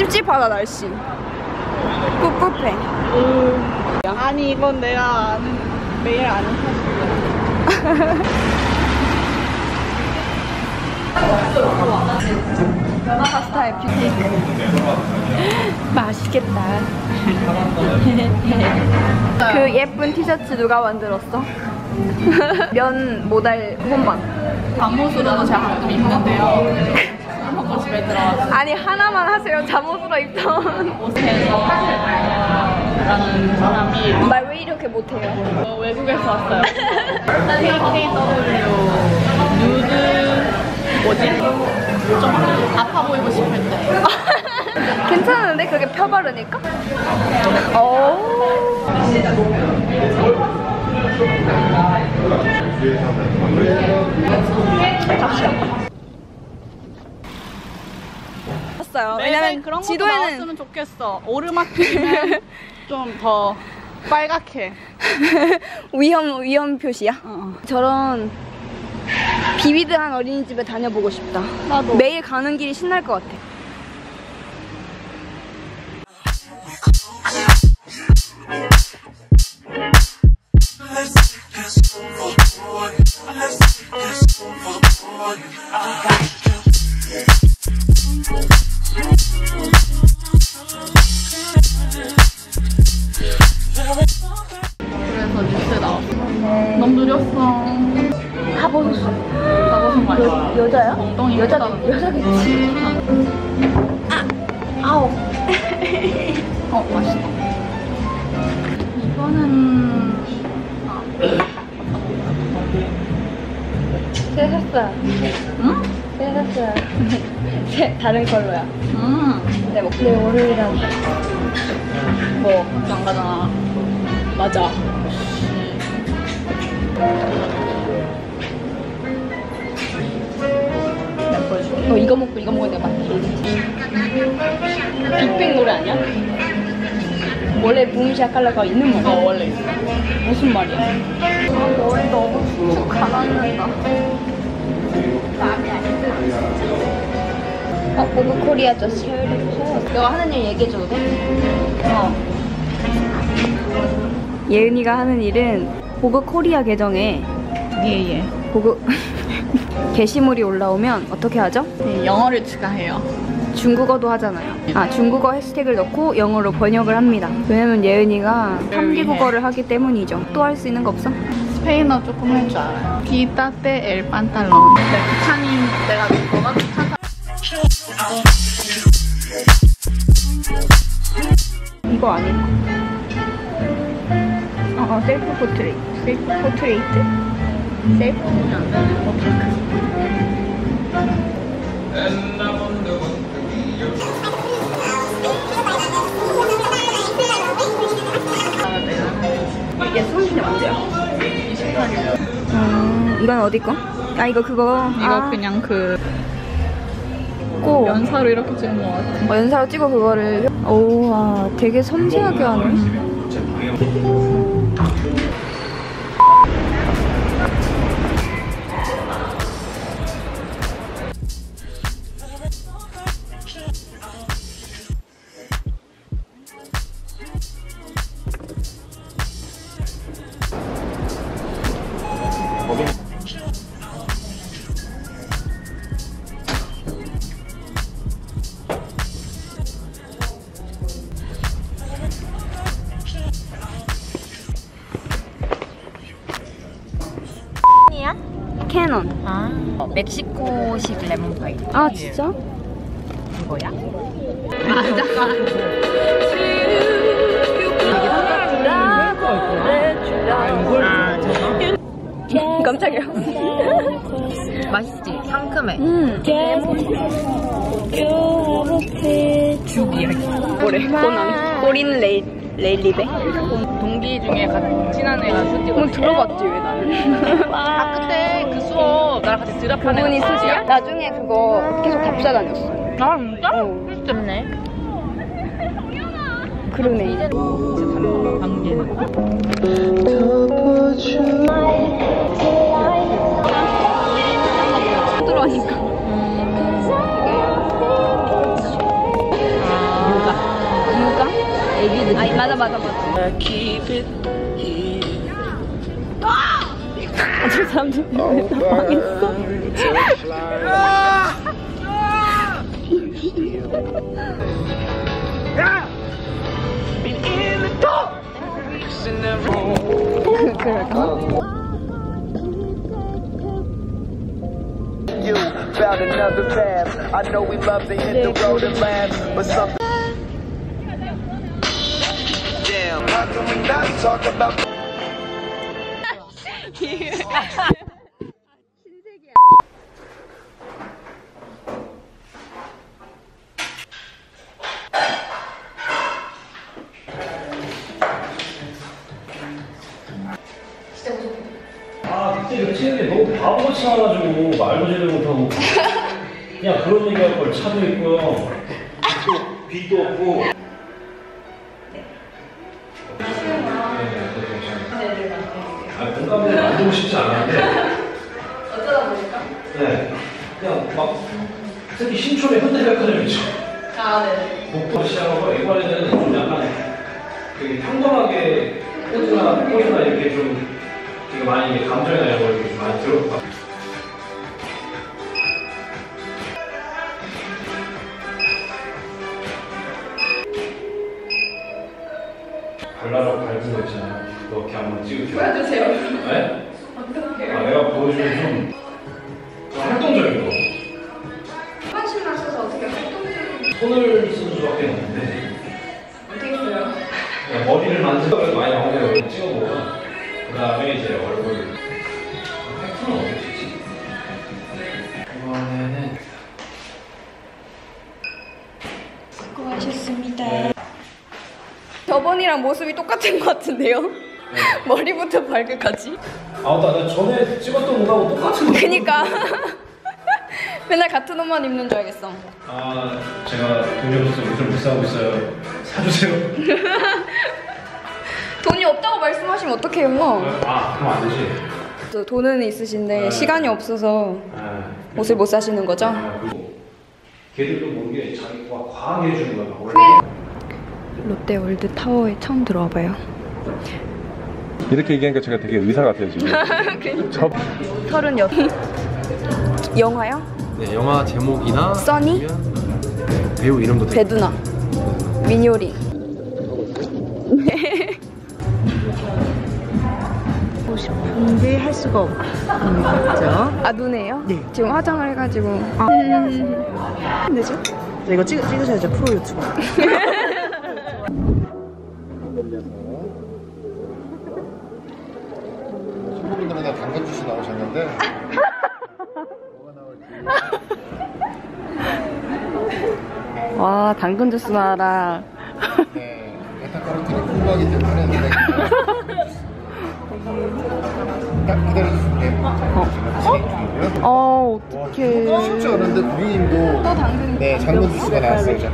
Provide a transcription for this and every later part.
찝찝하다 날씨 꿉꿉해 아니 이건 내가 매일 아는 사실이야. 연어 파스타의 뷰티 맛있겠다 그 예쁜 티셔츠 누가 만들었어? 면 모달 혼방 잠옷으로도 제가 가끔 입는데요. 집에 들어와서 아니 하나만 하세요 잠옷으로 입던 오스테서 라는 사람이 말 왜 이렇게 못해요? 어, 외국에서 왔어요. KKW 누드 뭐지? 좀 아파 보이고 싶을 때. 괜찮은데 그게 펴바르니까? 오 었어요 왜냐면 왜냐면 그런 것도 지도에는 나왔으면 좋겠어. 오르막길이면 좀더 빨갛게. 위험 위험 표시야. 어. 저런 비비드한 어린이집에 다녀보고 싶다. 나도. 매일 가는 길이 신날 것 같아. 거 아니야? 여 자야? 엉덩이 여자. 여자겠지. 아, 아우. 어, 맛있다. 이거는 새 샀어요. 응? 새 샀어요. 새 다른 컬러야. 음. 내 목소리 월요일이란 뭐 학교 안 가잖아. 맞아. 너 이거 먹고 이거 내가 맛있지. 빅뱅 노래 아니야? 원래 붐샤칼라가 있는 어, 말이야. 원래 있어. 무슨 말이야? 아, 머리 너무 쑥쑥 가라앉는다. 어, 보그 코리아 저 쉐어리 너가 하는 일 얘기해줘도 돼? 어. 예은이가 하는 일은 보그 코리아 계정에 예, 예. 보그 게시물이 올라오면 어떻게 하죠? 네, 영어를 추가해요. 중국어도 하잖아요. 아, 중국어 해시태그를 넣고 영어로 번역을 합니다. 왜냐면 예은이가 3기 국어를 하기 때문이죠. 또 할 수 있는 거 없어? 스페인어 조금 할 줄 알아요. 기타테 엘 판탈론. 네, 북한인 내가 북한 이거 아닐까? 어, 어, Self-Portrait. Self-Portrait? 셀프? 이게 생신이 언제야? 28일. 음, 이건 어디 거? 아, 이거 그거. 이거 아, 그냥 그 꼭. 연사로 이렇게 찍은 것 같아. 어, 연사로 찍어 그거를. 오, 와, 되게 섬세하게 하네. 캐논. 아, 멕시코식 레몬파이. 아, 진짜? 이거야? 아, 깜짝이야. 맛있지? 상큼해. 음. 죽이야. 뭐래? 코난. 코린 레일, 레일리베? 동기 중에 같이 친한 애가 수지 뭐 들어봤지, 왜 나는. 아 그때 그 수업 나랑 같이 애가 그분이 수지야? 나중에 그거 계속 답사 다녔어. 아 진짜? 어. 때문에 그러네. 관계는 들어가니까. 아 맞아 맞아. 아, 저 사람들 You found another path. I know we love to hit the road and laugh, but something. Damn, how can we not talk about? 바보같이 나와가지고 말도 제대로 못하고. 그냥 그런 얘기할 걸 차도 있고요 또 빚도 없고. 아, 공감을 만들고 싶지 않았는데. 어쩌다 보니까? 네. 그냥 막 특히 신촌의 현대백화점 있죠. 아 네. 목포 시장하고 이번에는 좀 약간 되게 평범하게 꽃이나 꽃이나 이렇게 좀 되게 많이 이게 감정이나 이런 걸 이렇게 좀 많이 들었 이 나오게 찍어보고 그 다음에 이제 얼굴 팩트는 어떻게 찍지? 이번에는 저번이랑 모습이 똑같은 것 같은데요? 머리부터 발끝까지? 아 맞다. 나 전에 찍었던 옷하고 똑같은 거. 그니까. 맨날 같은 옷만 입는 줄 알겠어. 아 제가 돈이 없어서 옷을 못 사고 있어요. 사주세요 돈이 없다고 말씀하시면 어떡해요? 아 그럼 안 되지. 저 돈은 있으신데 네. 시간이 없어서 아, 옷을 못 사시는 거죠? 아, 그리고 걔들도 모르게 자기가 과하게 해주는 거야. 원래 롯데월드 타워에 처음 들어와 봐요. 이렇게 얘기하니까 제가 되게 의사 같아요 지금. 저 서른 여 영화요? 네, 영화 제목이나 써니? 아니면 배우 이름도 되게 배두나. 민요리 근데 할 수가 없는 거죠. 아 눈에요? 네. 지금 화장을 해가지고 안 되죠? 네, 이거 찍, 찍으셔야죠, 프로 유튜버. 친구분들은 다 당근 주스 나오셨는데 뭐가 나올지 와 당근 주스 나라 네 베타카로틴이 풍부하기 때문에 딱 기다려주세요 어? 어, 어떡해 쉽지 않은데 고객님도 당근 네 당근 주스가 나왔어요 자.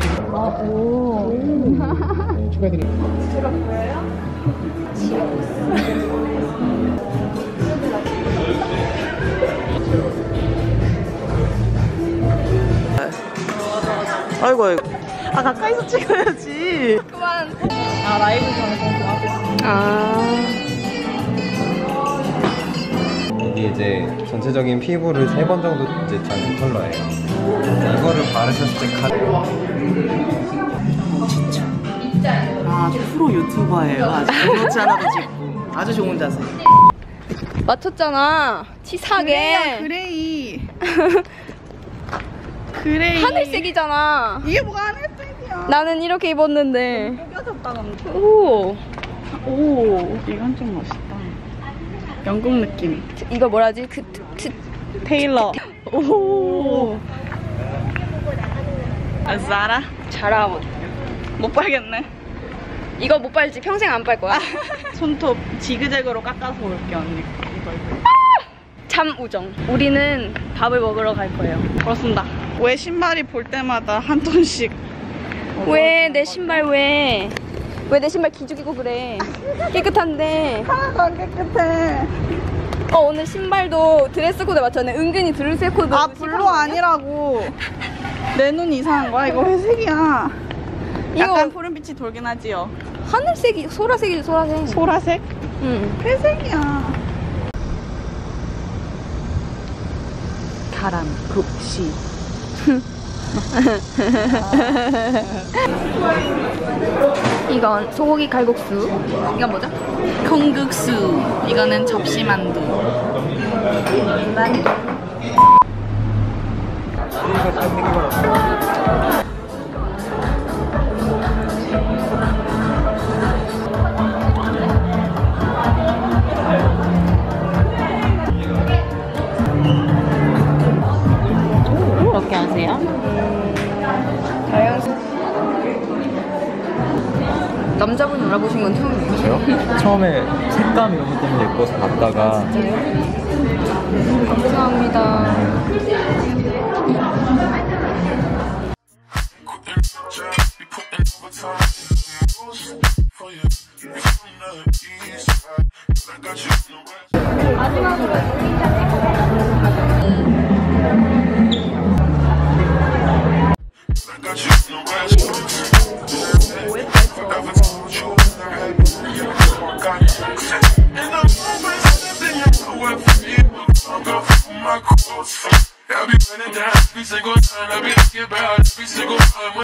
네, 축하드립니다 아이고, 아이고. 아, 가까이서 찍어야지. 그만 아 라이브 방송 좋아하겠어. 아 이게 이제 전체적인 피부를 세 번 정도 이제 자는 컬러예요. 이거를 바르셨을 때 가... 아, 프로 유튜버예요. 아주 그렇지 않아도 찍고. 아주 좋은 자세. 맞췄잖아 치사하게 그레이. 그레이. 하늘색이잖아 이게 뭐가 하늘색이야. 나는 이렇게 입었는데. 오 오, 이건 좀 멋있다. 영국 느낌. 이거 뭐라지 그 트, 트, tailor. 오. 아, 자라? 자라 못 빨겠네. 이거 못 빨지 평생 안 빨 거야 손톱 지그재그로 깎아서 올게 언니. 이거 이거. 참 우정 우리는 밥을 먹으러 갈 거예요 그렇습니다. 왜 신발이 볼 때마다 한 톤씩 왜 내 신발 왜? 왜 내 신발 기죽이고 그래? 깨끗한데. 하나도 안 깨끗해. 어 오늘 신발도 dress code 맞췄네. 은근히 dress code. 아 blue 아니라고. 내 눈 이상한 거야? 이거 회색이야. 이거 약간 푸른빛이 돌긴 하지요. 하늘색이 소라색이지 소라색. 보라색? 응. 회색이야. 바람, 국시. 이건 소고기 칼국수. 이건 뭐죠? 콩국수. 이거는 접시만두. 만두. 남자분 알아보신 건 처음이에요. 저요? 처음에 색감 이런 것 때문에 예뻐서 봤다가 감사합니다.